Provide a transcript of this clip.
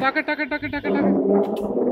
टाके टाके टाके टाके टाके।